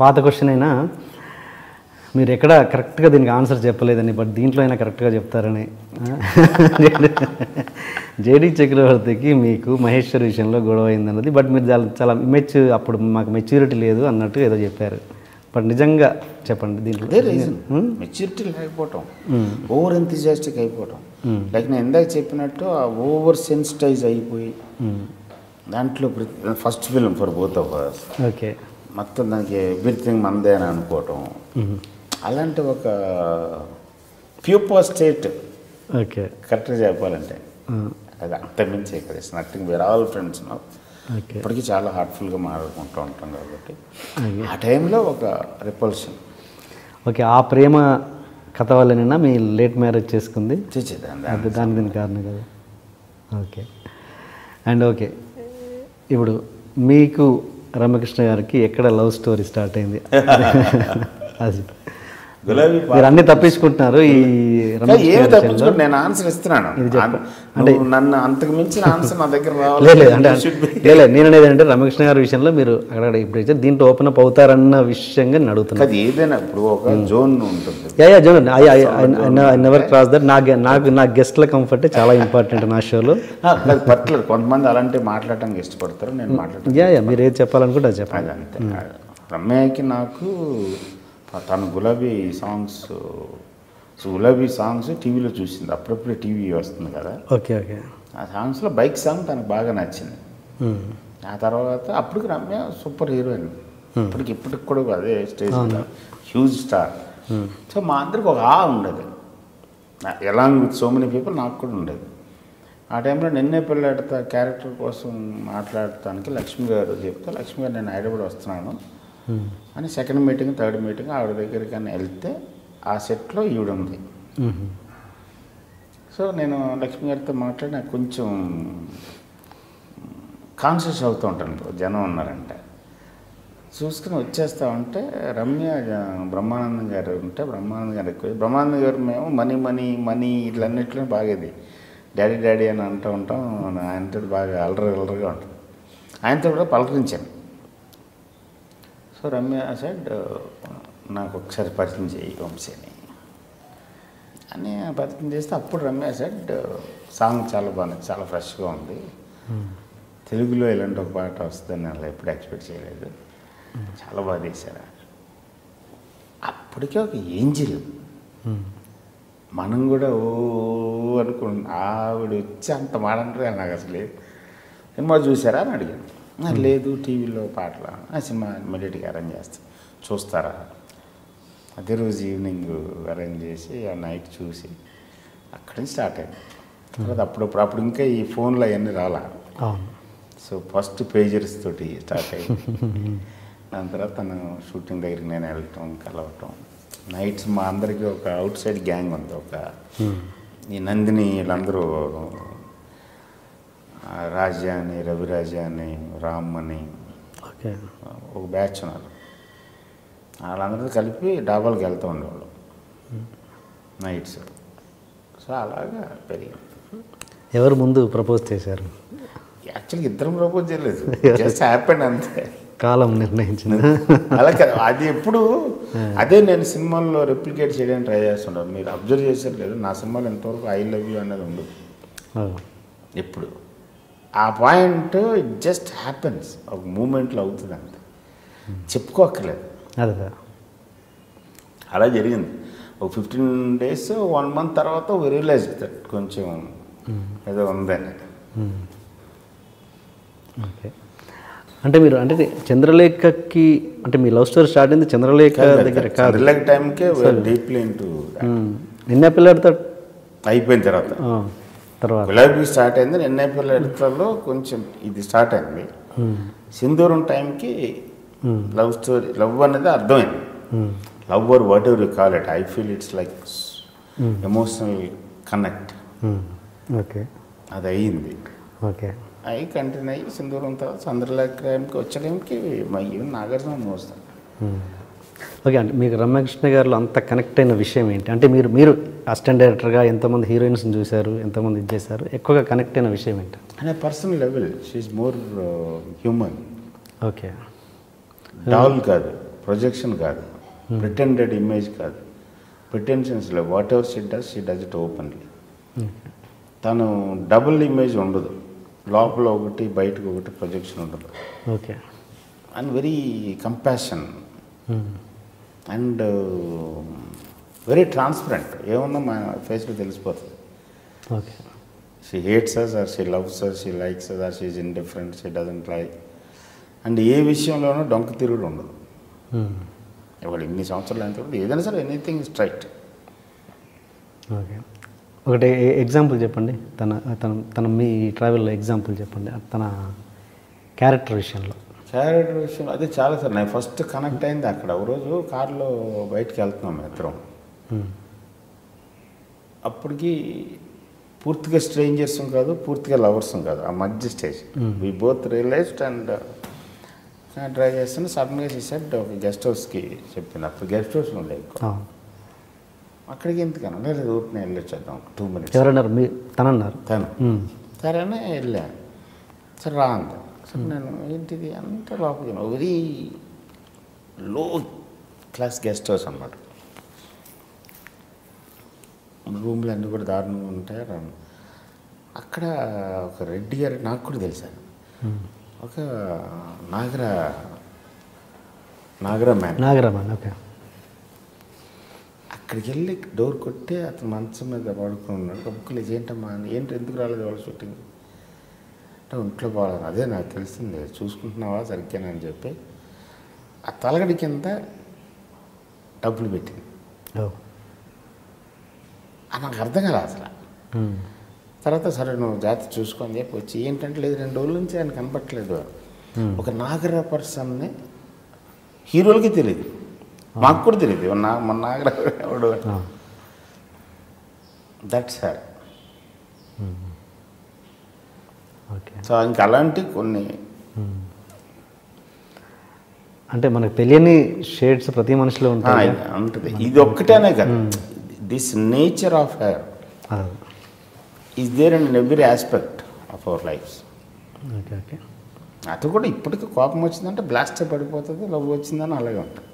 పాత క్వశ్చన్ అయినా మీరు ఎక్కడ కరెక్ట్గా దీనికి ఆన్సర్ చెప్పలేదని బట్ దీంట్లో అయినా కరెక్ట్గా చెప్తారని. జేడి చక్రవర్తికి మీకు మహేశ్వర్ విషయంలో గొడవ అయిందన్నది బట్ మీరు చాలా చాలా మెచ్యూ అప్పుడు మాకు మెచ్యూరిటీ లేదు అన్నట్టు ఏదో చెప్పారు. బట్ నిజంగా చెప్పండి దీంట్లో. మెచ్యూరిటీ లేకపోవటం. ఓవర్ ఎంతజియాస్టిక్ అయిపోవటం. లైక్ నేను ఇందాక చెప్పినట్టు ఆ ఓవర్ సెన్సిటైజ్ అయిపోయి దాంట్లో first film for both of okay మొత్తం దానికి ఎవ్రీథింగ్ మందే అని అనుకోవటం. అలాంటి ఒక ప్యూపర్ స్టేట్ ఓకే. కరెక్ట్గా చెప్పాలంటే. అది అంతమించి ఇక్కడ it's nothing where all friends okay. ఇప్పటికీ చాలా హార్ట్ఫుల్గా మాట్లాడుకుంటూ ఉంటాం కాబట్టి. ఆ టైంలో ఒక రిపల్షన్ ఓకే ఆ ప్రేమ కథ వల్లనేనా మీ లేట్ మ్యారేజ్ చేసుకుంది? అది దాని దీని కారణం కదా. ఓకే. And okay. ఇప్పుడు మీకు రమకృష్ణ గారికి ఎక్కడ లవ్ స్టోరీ స్టార్ట్ అయింది? అది. గులాబీ మీరు అన్ని తప్పించుకుంటున్నారు ఈ ఏమి గారి తప్పించుకుంటే నేను ఆన్సర్ ఇస్తున్నాను. నువ్వు నన్ను అంతకు మించిన ఆన్సర్ నా దగ్గర అంటే రావాలి. లేదు నేను అనేది అంటే రమకృష్ణ గారి విషయంలో మీరు అక్కడ ఇప్పుడు దీంట్లో ఓపెన్ అప్ అవుతారన్న విషయంగా నేను అడుగుతున్నాను అది ఏదైనా ఇప్పుడు ఒక జోన్ ఉంటుంది. Yeah yeah zone. I never cross that నా నాకు నా గెస్ట్ల కంఫర్ట్ చాలా ఇంపార్టెంట్ నా షోలో పర్టికులర్ కొంతమంది అలాంటి మాట్లాడటానికి ఇష్టపడతారు నేను మాట్లాడటాను యా యా మీరు ఏది చెప్పాలనుకుంటే అది చెప్పండి. అది అంతే రమ్యకి నాకు తను గులాబీ సాంగ్స్ సో గులాబీ సాంగ్స్ టీవీలో చూసింది. అప్పుడప్పుడే టీవీ వస్తుంది కదా. Okay okay. ఆ సాంగ్స్లో బైక్ సాంగ్ తనకు బాగా నచ్చింది. ఆ తర్వాత అప్పటికి రమ్య సూపర్ హీరోయిన్. ఇప్పటికి ఇప్పటికి కూడా అదే స్టేజ్ హ్యూజ్ స్టార్ సో మా అందరికి ఒక ఆ ఉండేది. Along with so many people నాకు కూడా ఉండేది. ఆ టైంలో నిన్నే పెళ్ళాడతా క్యారెక్టర్ కోసం మాట్లాడటానికి లక్ష్మి గారు చెప్తే లక్ష్మి గారు నేను హైదరాబాద్ వస్తున్నాను. అని సెకండ్ మీటింగ్ థర్డ్ మీటింగ్ ఆవిడ దగ్గరికి అని వెళ్తే ఆ సెట్లో ఈవిడ ఉంది సో నేను లక్ష్మి గారితో మాట్లాడి నాకు కొంచెం కాన్షియస్ అవుతూ ఉంటాను. ఇప్పుడు జనం ఉన్నారంటే. చూసుకుని వచ్చేస్తా ఉంటే రమ్య బ్రహ్మానందం గారు ఉంటే బ్రహ్మానందం గారు ఎక్కువ. బ్రహ్మానందం గారు మేము మనీ మనీ మనీ ఇట్లన్నిట్లో బాగేది డాడీ డాడీ అని అంటూ ఉంటాం. ఆయనతో బాగా అలరి అలరిగా ఉంటుంది ఆయనతో కూడా పలకరించాను. సో రమ్య సైడ్ నాకు ఒకసారి పరిచయం చేయి వంశీని అని. పరిచయం చేస్తే అప్పుడు రమ్య సైడ్ సాంగ్ చాలా బాగుంది చాలా ఫ్రెష్గా ఉంది. తెలుగులో ఇలాంటి ఒక పాట వస్తుందని అలా ఎప్పుడు ఎక్స్పెక్ట్ చేయలేదు. చాలా బాగా తీశారు అప్పటికే ఒక ఏంజిల్. మనం కూడా ఓ అనుకున్నాం ఆవిడ వచ్చి అంత మాడంటారు నాకు అసలు సినిమా చూసారా అని అడిగాను. "ఆ, లేదు టీవీలో పాటలు ఆ సినిమా ఇమ్మీడియట్గా అరేంజ్ చేస్తాం చూస్తారా? అదే రోజు ఈవినింగ్ అరేంజ్ చేసి ఆ నైట్ చూసి అక్కడి నుంచి స్టార్ట్ అయింది. తర్వాత అప్పుడప్పుడు అప్పుడు ఇంకా ఈ ఫోన్లో అవన్నీ రాలా. సో ఫస్ట్ పేజర్స్ తోటి స్టార్ట్ అయింది. దాని తర్వాత తను షూటింగ్ దగ్గరికి నేను వెళ్ళటం కలవటం. నైట్స్ మా అందరికీ ఒక అవుట్ సైడ్ గ్యాంగ్ ఉంది. ఒక ఈ నందిని వీళ్ళందరూ రాజా అని రవిరాజా అని రామ్ అని ఓకే. ఒక బ్యాచ్ ఉన్నారు. వాళ్ళందరితో కలిపి డాబాలకు వెళ్తూ ఉండేవాళ్ళు. నైట్స్. సో అలాగా పెరిగింది ఎవరు ముందు ప్రపోజ్ చేశారు? యాక్చువల్గా ఇద్దరం ప్రపోజ్ చేయలేదు. జస్ట్ అంతే. కాలం నిర్ణయించింది. అలా కాదు అది ఎప్పుడు అదే నేను సినిమాల్లో రెప్లికేట్ చేయడానికి ట్రై చేస్తుంటాను. మీరు అబ్జర్వ్ చేశారు లేదు. నా సినిమాలో ఎంతవరకు ఐ లవ్ యూ అనేది ఉండదు. ఎప్పుడు. ఆ పాయింట్ జస్ట్ హ్యాపెన్స్. ఒక మూమెంట్లో అవుతుంది అంతే చెప్పుకోక్కర్లేదు. అదే. అలా జరిగింది. ఒక ఫిఫ్టీన్ డేస్ వన్ మంత్ తర్వాత రియలైజ్ దట్ కొంచెం ఏదో ఉందని ఓకే. అంటే మీరు అంటే చంద్రలేఖకి అంటే మీ లవ్ స్టోరీ స్టార్ట్ అయింది చంద్రలేఖ దగ్గర కాదు. టైంకే డీప్లీ ఇంటూ. నిన్న పిల్లడితో అయిపోయిన తర్వాత. తర్వాత. గులాబీ స్టార్ట్ అయింది. నిన్న పిల్లలలో కొంచెం ఇది స్టార్ట్ అయింది. సింధూరం టైంకి లవ్ స్టోరీ లవ్ అనేది అర్థమైంది. Love or whatever you call it I feel it's like emotional connect. Okay. అది అయ్యింది. ఓకే. అవి కంటిన్యూ అయ్యి సింధూరం తర్వాత చంద్రలేఖ టైంకి వచ్చే టైంకి మా ఈవెన్ నాగార్జున మోస్తాను. ఓకే అంటే మీకు రమ్యకృష్ణ గారిలో అంత కనెక్ట్ అయిన విషయం ఏంటి? అంటే మీరు మీరు అసిస్టెంట్ డైరెక్టర్గా ఎంతమంది హీరోయిన్స్ని చూశారు ఎంతమంది ఇది చేశారు ఎక్కువగా కనెక్ట్ అయిన విషయం ఏంటి? అనే personal level she more human okay. Doll కాదు ప్రొజెక్షన్ కాదు ప్రిటెండెడ్ ఇమేజ్ కాదు. ప్రిటెన్షన్స్ లేవు whatever she does she does it openly తను డబుల్ ఇమేజ్ ఉండదు. లోపల ఒకటి బయటకు ఒకటి ప్రొజెక్షన్ ఉండదు. Okay. And very compassion and very transparent ఏమన్నా మా ఫేస్లో తెలిసిపోతుంది. Okay she hates us or she loves us she likes us or she's indifferent she doesn't like and ఏ విషయంలోనూ డొంక తిరుగుడు ఉండదు. ఇవాళ ఇన్ని సంవత్సరాలు అయిన తర్వాత ఏదైనా సరే ఎనీథింగ్ స్ట్రైట్ ఓకే ఒకటి ఎగ్జాంపుల్ చెప్పండి. తన తన తన మీ ట్రావెల్లో ఎగ్జాంపుల్ చెప్పండి. తన క్యారెక్టర్ విషయంలో. క్యారెక్టర్ విషయం అదే చాలా సార్ నేను ఫస్ట్ కనెక్ట్ అయింది అక్కడ. ఒక రోజు కార్లో బయటికి వెళ్తున్నాం ఇద్దరం. అప్పటికి పూర్తిగా స్ట్రేంజర్స్ కాదు పూర్తిగా లవర్స్ కాదు. ఆ మధ్య stage we both realized and drive చేస్తున్న సడన్గా సెట్ ఒక గెస్ట్ హౌస్కి చెప్పింది అప్పుడు గెస్ట్ హౌస్ ఉండే. అక్కడికి ఎందుకన్నా లేదు ఊరిని వెళ్ళొచ్చేద్దాం టూ మినిట్స్ ఎవరన్నారు? మీ తనన్నారు? తను. మ్మ్. సరేనే వెళ్ళాను సరే రా అంత సరే నేను ఏంటిది? అంత లోపలికి very low class guest house అన్నమాట. రూమ్లు అన్నీ కూడా దారుణంగా ఉంటాయి? రా- అక్కడ ఒక రెడ్డి గారు నాకు కూడా తెలుసాను. ఒక నాగర నాగర మ్యాన్. నాగరామన్ ఓకే. అక్కడికి వెళ్ళి డోర్ కొట్టి అతను మంచం మీద పడుకుని ఉన్నాడు. కబుక్కులు ఏంటమ్మా? ఏంటి? ఎందుకు రాలేదు వాళ్ళ షూటింగ్? అంటే ఒంట్లో బాగాలేదు. అదే నాకు తెలిసింది. చూసుకుంటున్నావా సరిగ్గా అని చెప్పి ఆ తలగడి కింద డబ్బులు పెట్టింది. ఓ. అది నాకు అర్థం కాలేదు అసలు. తర్వాత సరే నువ్వు జాతి చూసుకొని చెప్పి వచ్చి ఏంటంటే లేదు రెండు రోజుల నుంచి ఆయన కనపట్లేదు. ఒక నాగర పర్సన్ని హీరోలకి తెలియదు మాకు కూడా తెలియదు నా మన నాగర ఎవడు. That sir okay. సో ఇంకా అలాంటి కొన్ని. అంటే మనకు తెలియని షేడ్స్ ప్రతి మనిషిలో ఉంటాయి ఉంటుంది. ఇది ఒక్కటేనే కదా. This nature of hair. Is there in every aspect of our life okay okay అది కూడా ఇప్పటికీ కోపం వచ్చిందంటే బ్లాస్ట్ పడిపోతుంది లవ్ వచ్చిందని అలాగే ఉంటుంది.